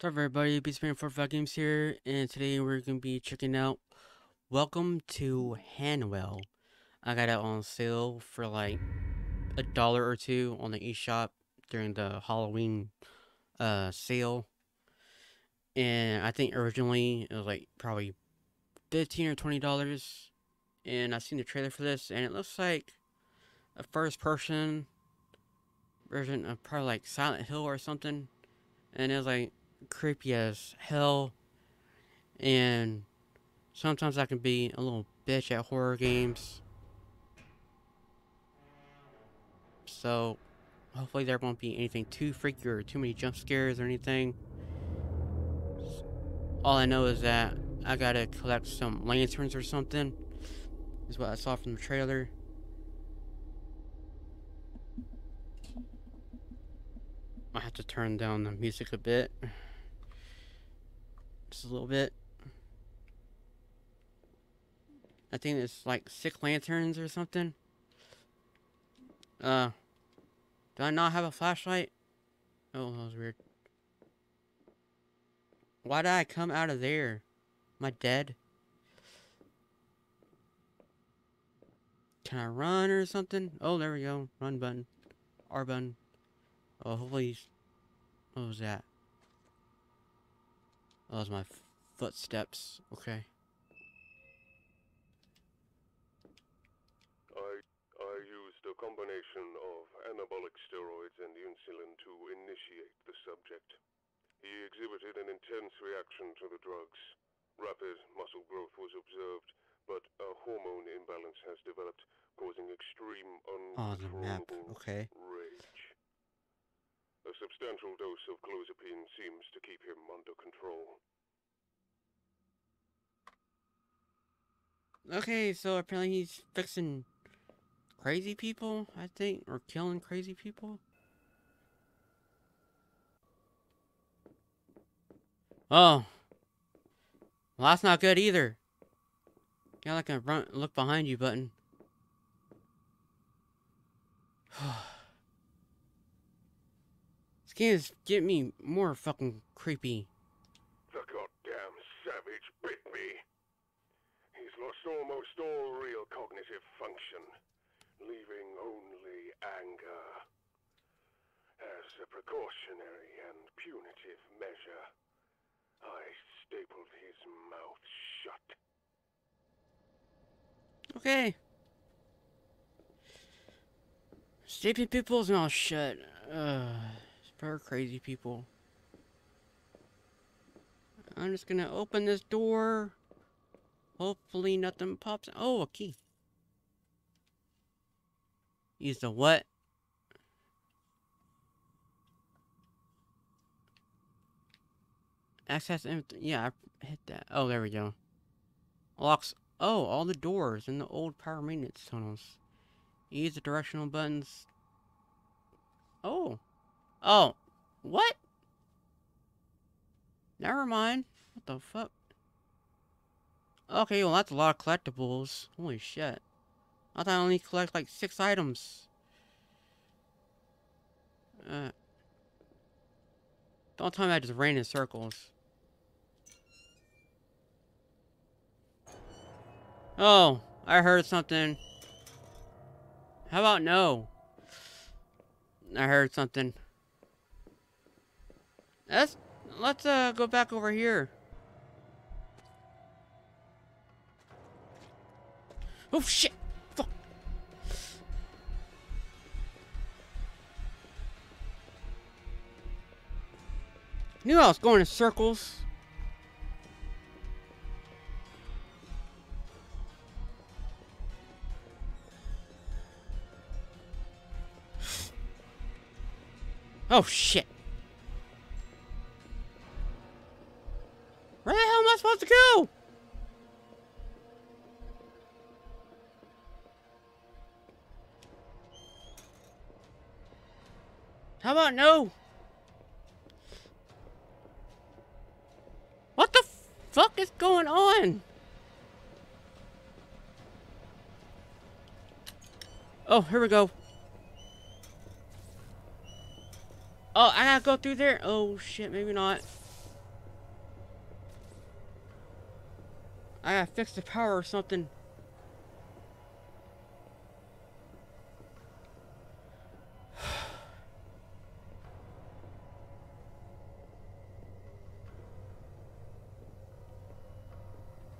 What's up everybody, Beastman45 Games here, and today we're going to be checking out Welcome to Hanwell. I got it on sale for like a dollar or two on the eShop during the Halloween uh, sale. And I think originally it was like probably 15 or $20. And I seen the trailer for this, and it looks like a first person version of probably like Silent Hill or something. And it was like creepy as hell. And sometimes I can be a little bitch at horror games. So hopefully there won't be anything too freaky or too many jump scares or anything. All I know is that I gotta collect some lanterns or something. Is what I saw from the trailer. I have to turn down the music a bit. Just a little bit. I think it's like six lanterns or something. Uh, do I not have a flashlight? Oh, that was weird. Why did I come out of there? Am I dead? Can I run or something? Oh, there we go. Run button. R button. Oh, hopefully. What was that? Oh, that was my footsteps. Okay. I I used a combination of anabolic steroids and insulin to initiate the subject. He exhibited an intense reaction to the drugs. Rapid muscle growth was observed, but a hormone imbalance has developed, causing extreme Oh, the map. Okay. rage. A substantial dose of clozapine seems to keep him under control. Okay, so apparently he's fixing crazy people, I think, or killing crazy people. Oh. Well, that's not good either. Got like a run, look behind you button. is getting me more fucking creepy. The goddamn savage bit me. He's lost almost all real cognitive function, leaving only anger. As a precautionary and punitive measure, I stapled his mouth shut. Okay. Stupid people's mouth shut. Uh, for crazy people. I'm just gonna open this door. Hopefully nothing pops. Oh, a key. Use the what? Access. Yeah, I hit that. Oh, there we go. Locks. Oh, all the doors in the old power maintenance tunnels. Use the directional buttons. Oh. Oh. What? Never mind. What the fuck? Okay, well that's a lot of collectibles. Holy shit. I thought I only collect like six items. Uh. Don't tell me I just ran in circles. Oh, I heard something. How about no? I heard something. Let's let's uh go back over here. Oh shit! Fuck! Knew I was going in circles. Oh shit! Supposed to go? How about no? What the fuck is going on? Oh, here we go. Oh, I gotta go through there? Oh, shit, maybe not. I gotta fix the power or something.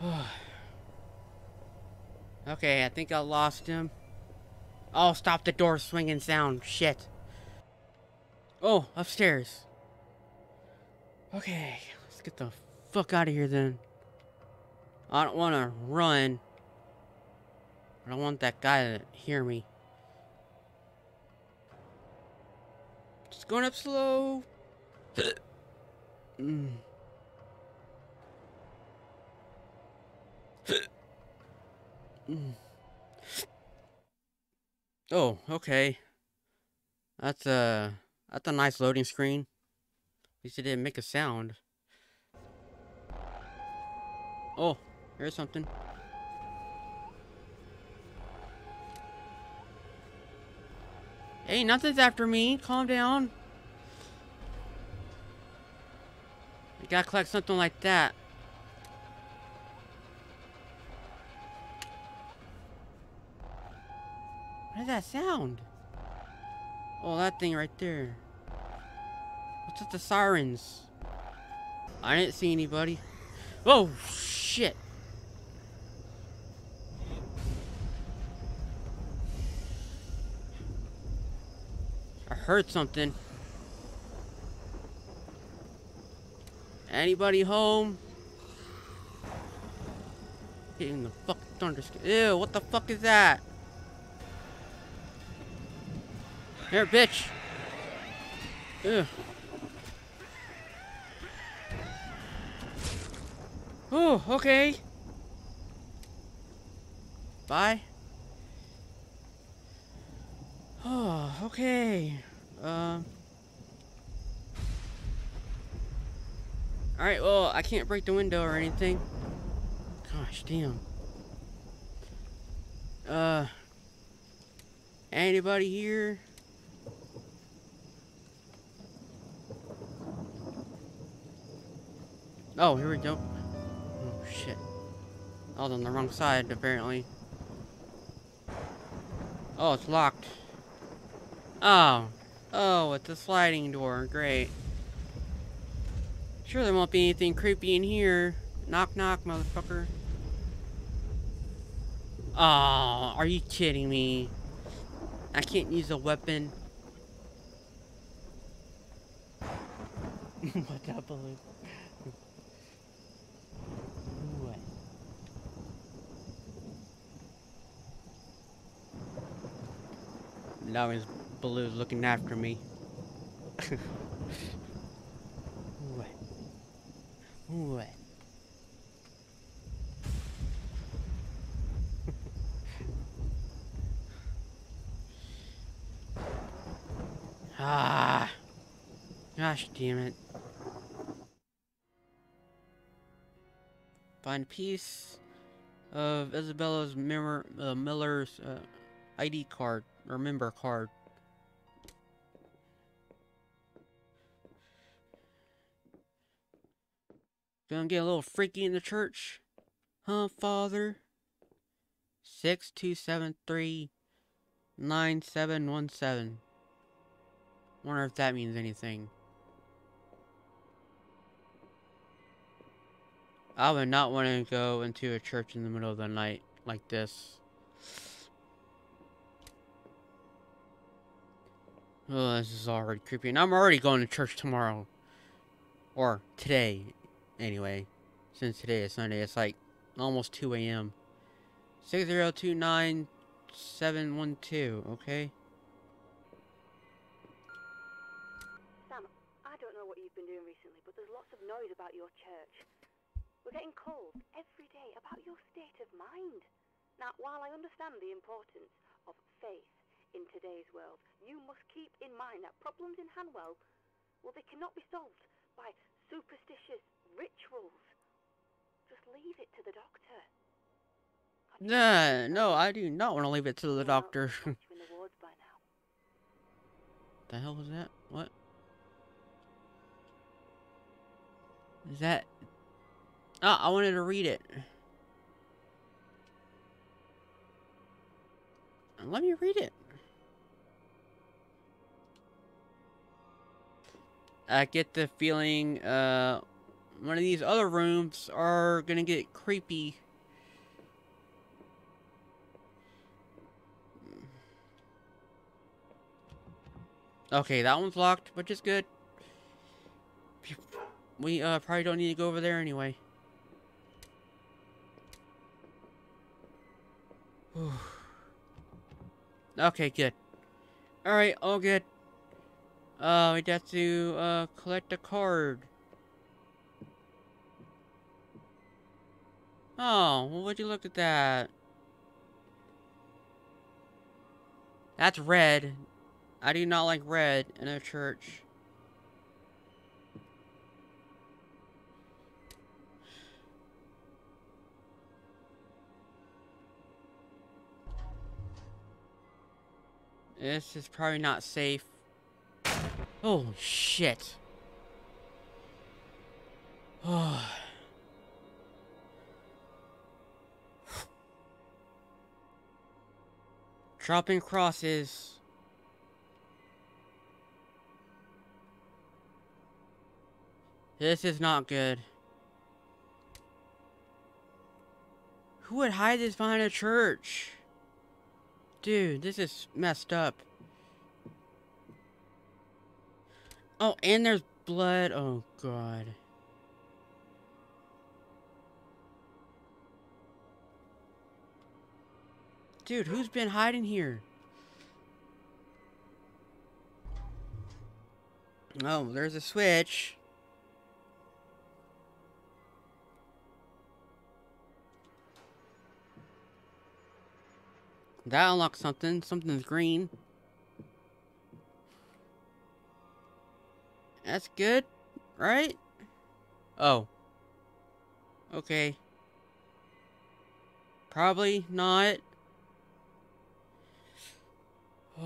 okay, I think I lost him. Oh, stop the door swinging sound. Shit. Oh, upstairs. Okay, let's get the fuck out of here then. I don't want to run. I don't want that guy to hear me. Just going up slow. Oh, okay. That's a that's a nice loading screen. At least it didn't make a sound. Oh, here's something. Hey, nothing's after me. Calm down. I gotta collect something like that. What is that sound? Oh, that thing right there. What's with the sirens? I didn't see anybody. Oh, shit. Heard something. Anybody home? Hitting the fucking thunder. Ew, what the fuck is that? Here, bitch. Ugh. Oh, okay. Bye. Oh, okay. Uh. Alright, well, I can't break the window or anything. Gosh, damn. Uh. Anybody here? Oh, here we go. Oh, shit. I was on the wrong side, apparently. Oh, it's locked. Oh. Oh, it's a sliding door. Great. Sure there won't be anything creepy in here. Knock, knock, motherfucker. Oh, are you kidding me? I can't use a weapon. what up, balloon? Now Baloo's looking after me. what? What? ah! Gosh damn it. Find piece of Isabella's Miller, uh, Miller's uh, ID card or member card. Gonna get a little freaky in the church? Huh, Father? 6273 9717. Wonder if that means anything. I would not want to go into a church in the middle of the night like this. Oh, this is already creepy. And I'm already going to church tomorrow. Or today, anyway. Since today is Sunday, it's like almost 2 a.m. 6029712, okay? Sam, I don't know what you've been doing recently, but there's lots of noise about your church. We're getting calls every day about your state of mind. Now, while I understand the importance of faith in today's world, you must keep in mind that problems in Hanwell, well, they cannot be solved by superstitious rituals. Just leave it to the doctor. Nah, no, I do not want to leave it to the doctor. the hell was that? What? Is that... Ah, I wanted to read it. Let me read it. I get the feeling, uh, one of these other rooms are gonna get creepy. Okay, that one's locked, which is good. We uh, probably don't need to go over there anyway. okay, good. Alright, all good. Uh, we have to, uh, collect a card. Oh, well, would you look at that? That's red. I do not like red in a church. This is probably not safe. Oh, shit. Oh. Dropping crosses. This is not good. Who would hide this behind a church? Dude, this is messed up. Oh, and there's blood. Oh, God. Dude, who's been hiding here? Oh, there's a switch. That unlocks something. Something's green. That's good, right? Oh. Okay. Probably not.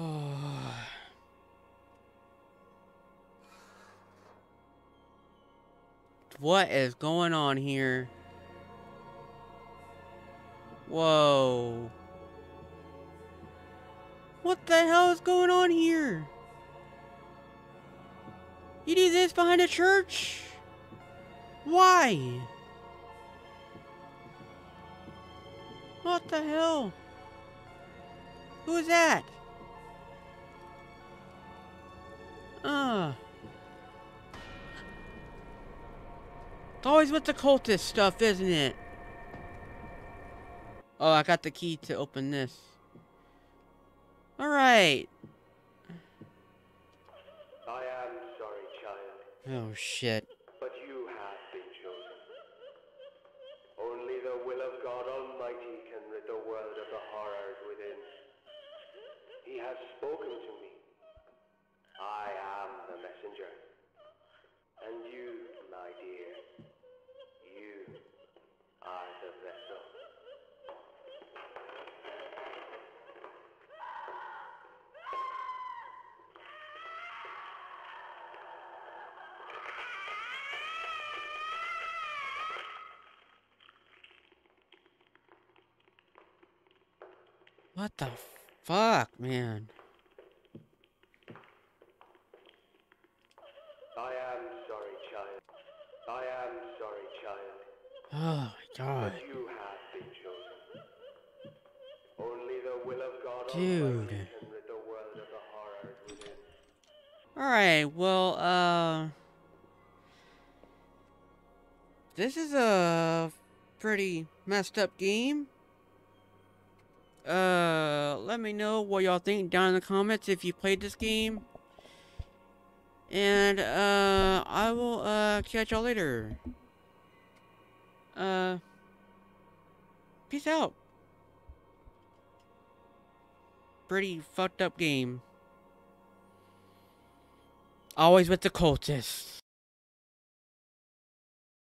what is going on here? Whoa. What the hell is going on here? You need this behind a church? Why? What the hell? Who is that? It's always with the cultist stuff, isn't it? Oh, I got the key to open this. Alright. I am sorry, child. Oh, shit. But you have been chosen. Only the will of God Almighty can rid the world of the horrors within. He has spoken to me. I am the messenger. And you, my dear, you are the vessel. What the fuck, man? I am sorry, child. I am sorry, child. Oh my god. But you have been chosen. Only the will of God Dude. Almighty can rid the world of the horrors within. Alright, well, uh... This is a pretty messed up game. Uh, let me know what y'all think down in the comments if you played this game. And, uh, I will, uh, catch y'all later. Uh, peace out. Pretty fucked up game. Always with the cultists.